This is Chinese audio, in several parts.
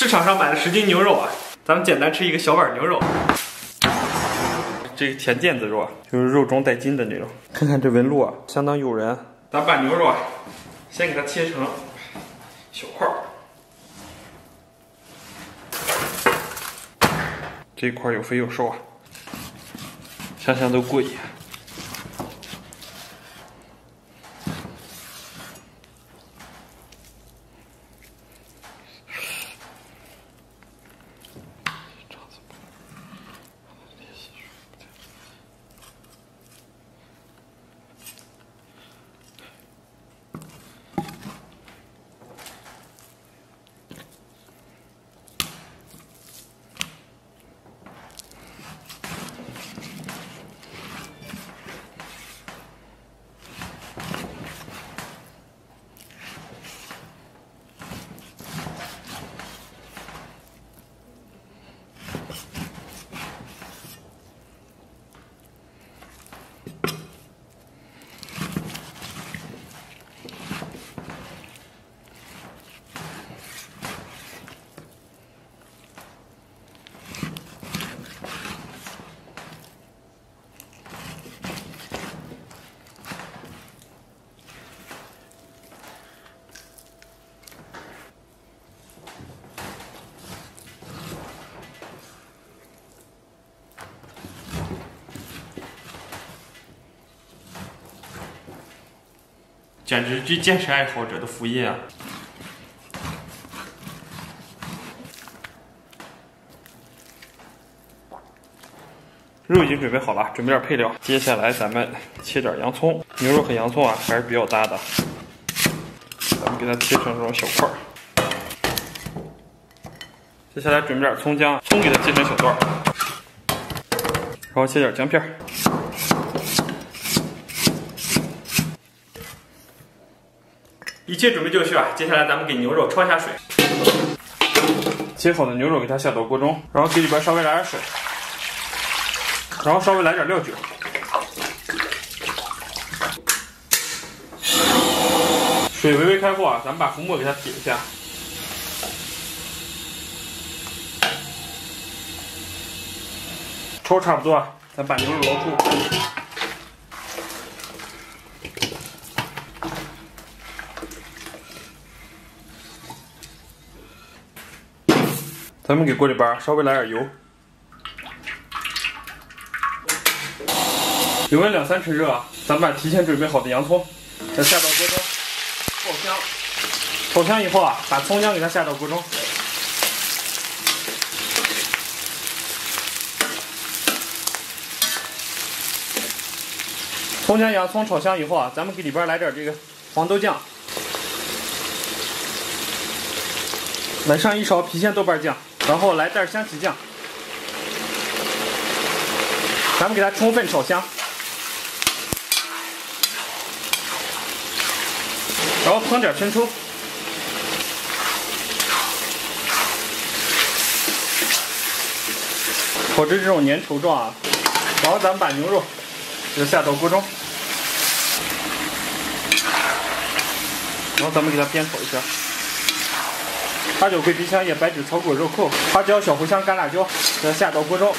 市场上买了十斤牛肉啊，咱们简单吃一个小碗牛肉。这个甜腱子肉啊，就是肉中带筋的那种。看看这纹路啊，相当诱人。咱把牛肉啊，先给它切成小块儿。这一块有肥有瘦啊，想想都过瘾。简直是健身爱好者的福音啊！肉已经准备好了，准备点配料。接下来咱们切点洋葱，牛肉和洋葱啊还是比较搭的。咱们给它切成这种小块儿。接下来准备点葱姜，葱给它切成小段，然后切点姜片。一切准备就绪啊！接下来咱们给牛肉焯一下水。切好的牛肉给它下到锅中，然后给里边稍微来点水，然后稍微来点料酒。水微微开后啊，咱们把浮沫给它撇一下。焯差不多，咱把牛肉捞出。咱们给锅里边稍微来点油，油温两三成热，咱们把提前准备好的洋葱再下到锅中爆香，炒香以后啊，把葱姜给它下到锅中，葱姜洋葱炒香以后啊，咱们给里边来点这个黄豆酱，来上一勺郫县豆瓣酱。然后来袋香旗酱，咱们给它充分炒香，然后烹点生抽，炒至这种粘稠状啊，然后咱们把牛肉就下到锅中，然后咱们给它煸炒一下。八角、桂皮、香叶、白芷、草果、肉蔻、花椒、小茴香、干辣椒，再下到锅中，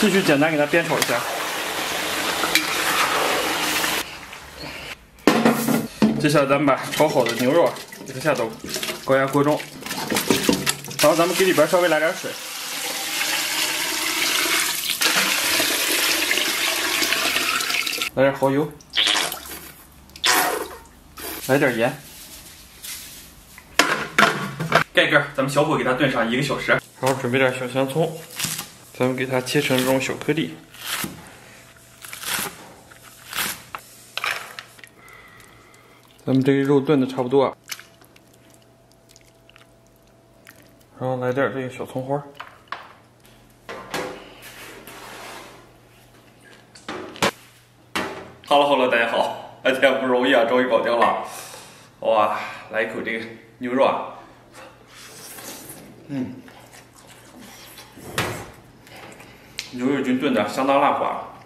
继续简单给它煸炒一下。接下来咱们把炒好的牛肉，给它下到高压锅中，然后咱们给里边稍微来点水。来点蚝油，来点盐，盖盖，咱们小火给它炖上一个小时。然后准备点小香葱，咱们给它切成这种小颗粒。咱们这个肉炖的差不多，然后来点这个小葱花。哎天不容易啊，终于搞定了，哇，来一口这个牛肉啊，嗯，牛肉已经炖的相当烂滑，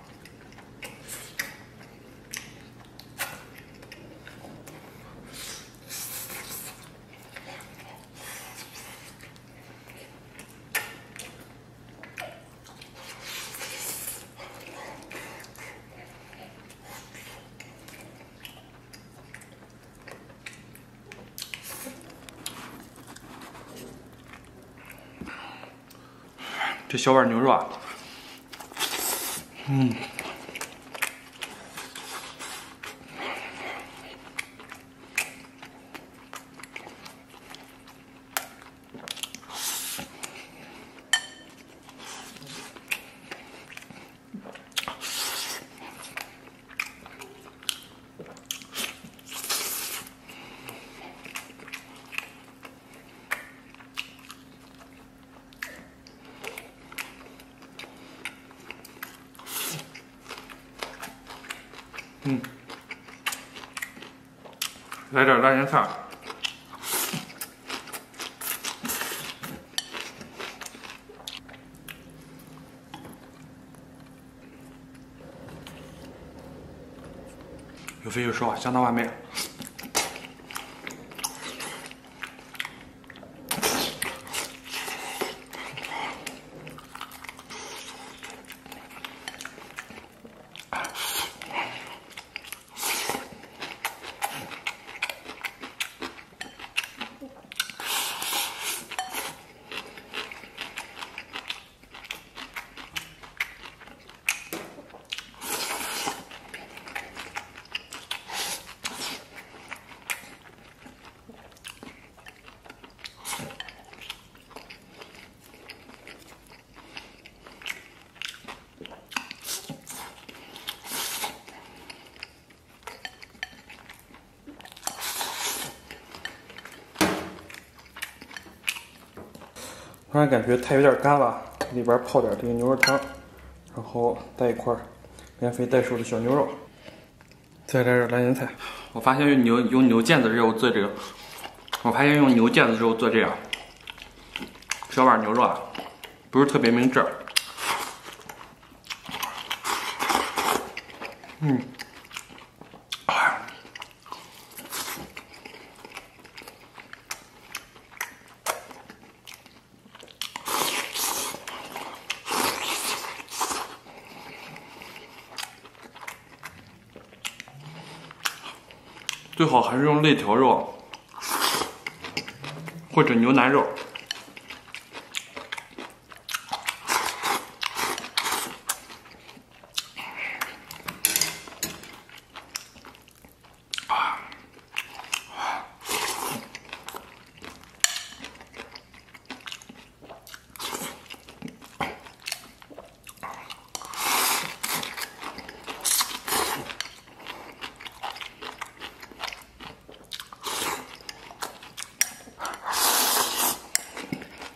这小碗牛肉啊，嗯。嗯，来点辣椒菜，有肥有瘦，相当完美。突然感觉太有点干了，里边泡点这个牛肉汤，然后带一块免费带熟的小牛肉，再来点蓝咸菜。我发现用牛用牛腱子肉做这个，我发现用牛腱子肉做这样小碗牛肉啊，不是特别明智。嗯。最好还是用肋条肉，或者牛腩肉。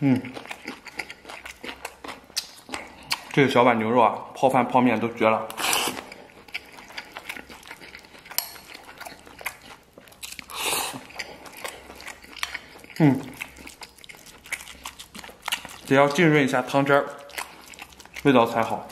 嗯，这个小碗牛肉啊，泡饭泡面都绝了。嗯，得要浸润一下汤汁儿，味道才好。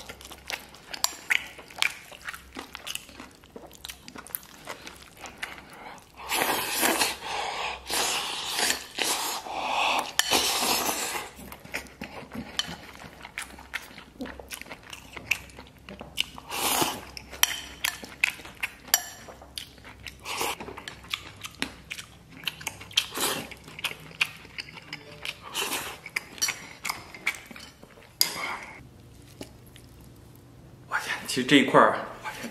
其实这一块儿，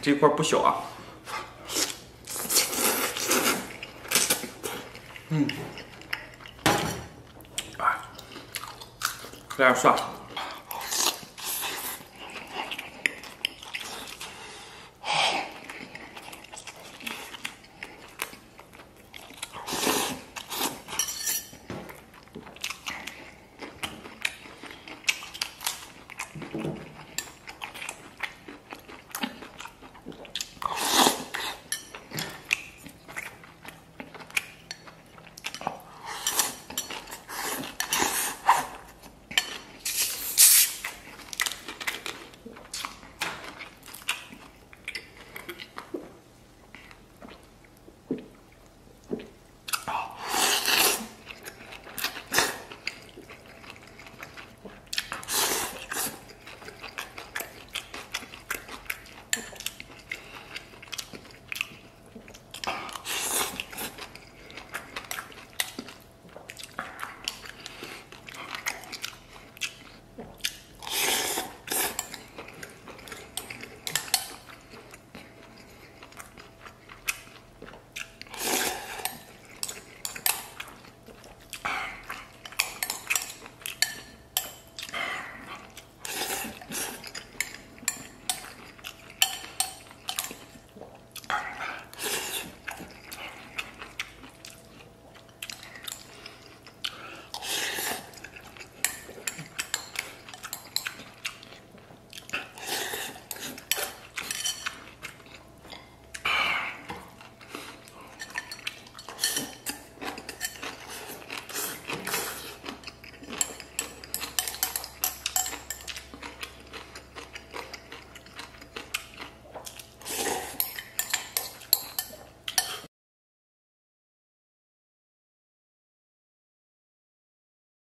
这一块儿不小啊。嗯，啊，来点蒜。